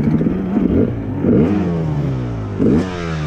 Thank you.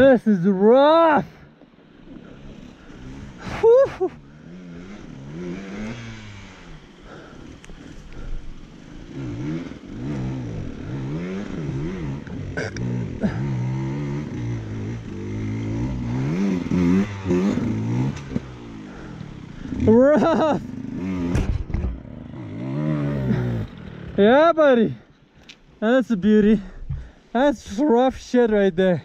This is rough. Rough. Yeah, buddy. That's a beauty. That's rough shit right there.